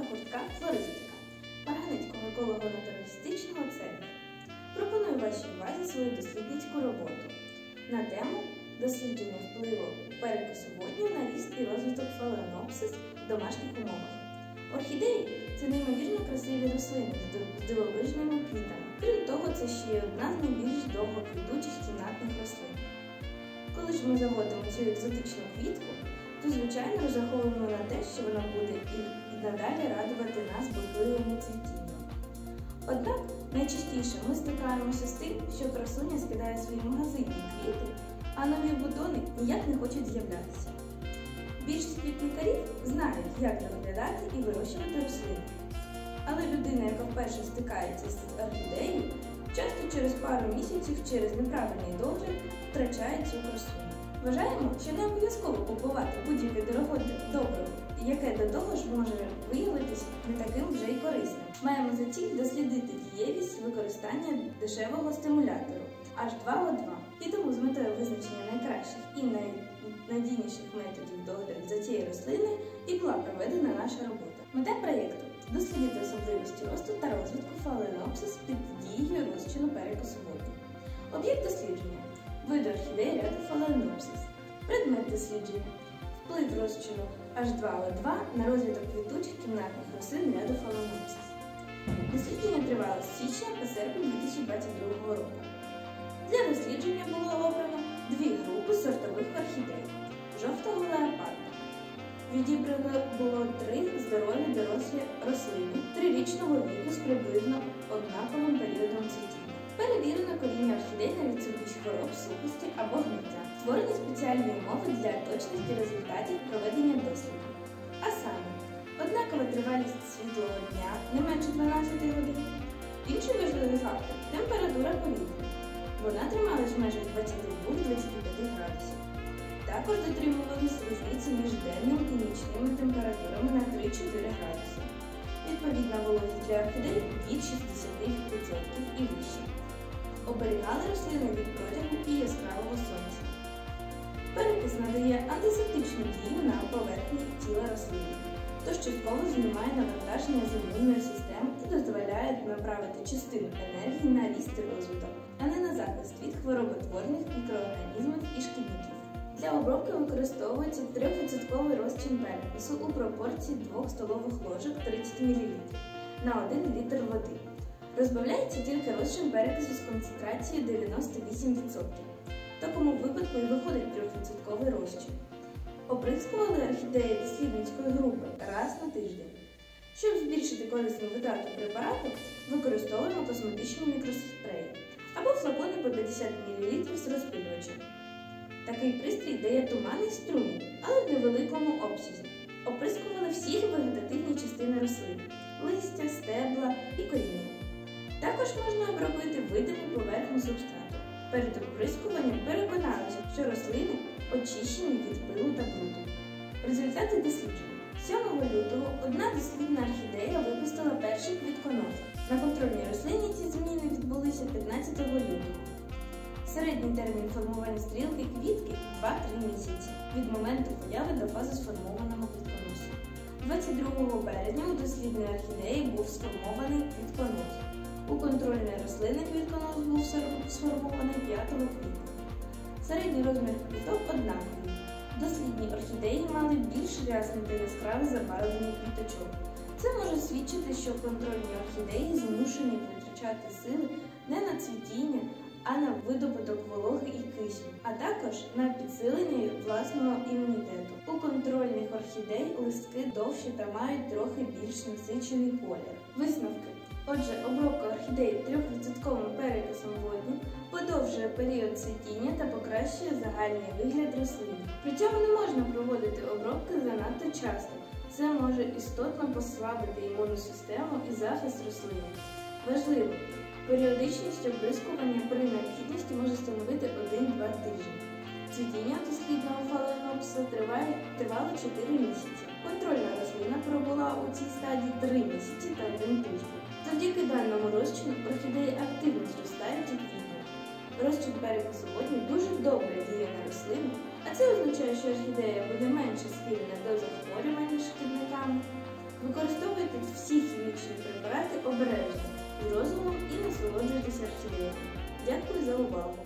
директора гуртка Флористика Марганицького еколого-натуралістичного центру. Пропоную вашій увазі свою дослідницьку роботу на тему дослідження впливу перекису водню на ріст і розвиток фаленопсис в домашніх умовах. Орхідеї це неймовірно красиві рослини з дивовижними квітами. Крім того, це ще одна з найбільш довгоквітучих кімнатних рослин. Коли ж ми заводимо цю екзотичну квітку, то звичайно розраховуємо на те, що вона буде і, надалі радувати нас бурхливому цвітінням. Однак найчастіше ми стикаємося з тим, що красуня скидає свої магазинні квіти, а нові бутони ніяк не хочуть з'являтися. Більшість квітникарів знають, як доглядати і вирощувати рослини. Але людина, яка вперше стикається з орхідеєю, часто через пару місяців через неправильний догляд втрачає цю красуню. Вважаємо, що не обов'язково купувати будь-яке дороге добриво, яке до того ж може виявитись не таким вже й корисним. Маємо за ціль дослідити дієвість використання дешевого стимулятору H2O2. І тому з метою визначення найкращих і найнадійніших методів догляду за цією рослиною і була проведена наша робота. Мета проєкту дослідити особливості росту та розвитку фаленопсис під дією розчину перекису води. Об'єкт дослідження види орхідеї ряду фаленопсис. Предмет дослідження вплив розчину H2O2 на розвиток квітучих кімнатних рослин ряду фаленопсис. Дослідження тривало з січня по серпень 2022 року. Для дослідження було обрано дві групи сортових орхідей жовтого леопарда. Відібрано було три здорові дорослі рослини трирічного віку з приблизно однаковим періодом. Перевірено коріння орхідей на відсутність хвороб, сухості або гниття. Створені спеціальні умови для точності результатів проведення досліду. А саме, однакова тривалість світлого дня не менше 12 годин. Інший важливий фактор температура повітря. Вона трималась в межах 22-25 градусів. Також дотримувались різниці між денним і нічними температурами на 3-4 градуси. Відповідна вологість для орхідей від 60% і вище. Оберігали рослини від протягу і яскравого сонця. Перекис надає антисептичну дію на поверхні тіла рослини, тож частково знімає навантаження з імунної системи і дозволяє направити частину енергії на ріст і розвиток, а не на захист від хвороботворних мікроорганізмів і шкідників. Для обробки використовується 3% розчин перекису у пропорції 2 столових ложок 30 мл на 1 літр води. Розбавляється тільки розчин перекису з концентрацією 98%. В такому випадку і виходить 3% розчин. Оприскували орхідеї дослідницької групи раз на тиждень. Щоб збільшити корисну витрату препарату, використовуємо косметичні мікроспреї або флакони по 50 мл з розпилювачем. Такий пристрій дає туманний струмінь, але в невеликому обсязі. Оприскували всі вегетативні частини рослин листя, стебла і коріння. Також можна обробити видиму поверхню субстрату. Перед оприскуванням переконалися, що рослини очищені від пилу та бруду. Результати дослідження. 7 лютого одна дослідна орхідея випустила перший квітконос. На контрольній рослині ці зміни відбулися 15 лютого. Середній термін формування стрілки квітки 2-3 місяці від моменту появи до фази сформованого квітконосу. 22 березня у дослідної орхідеї був сформований квітконос. У контрольної рослини квітконос був сформований 5 квітня. Середній розмір квіток однаковий. Дослідні орхідеї мали більш рясне та яскраве забарвлення квіточок. Це може свідчити, що контрольні орхідеї змушені витрачати сили не на цвітіння, а на видобуток вологи і кисню, а також на підсилення власного імунітету. У контрольних орхідей листки довші та мають трохи більш насичений колір. Висновки. Отже, обробка орхідеї 3% перекисом водню подовжує період цвітіння та покращує загальний вигляд рослин. При цьому не можна проводити обробки занадто часто. Це може істотно послабити імунну систему і захист рослини. Важливо, періодичність обрискування при необхідності може становити 1-2 тижні. Цвітіння дослідного фаленопса триває тривало 4 місяці. Контрольна рослина пробула у цій стадії 3 місяці та 1 тиждень. Завдяки даному розчину орхідеї активно зростають і квітнуть. Розчин перекису водню дуже добре діє на рослину, а це означає, що орхідея буде менше схильна до захворювання шкідниками. Використовуйте всі хімічні препарати обережно, з розумом і насолоджуйтеся всією. Дякую за увагу!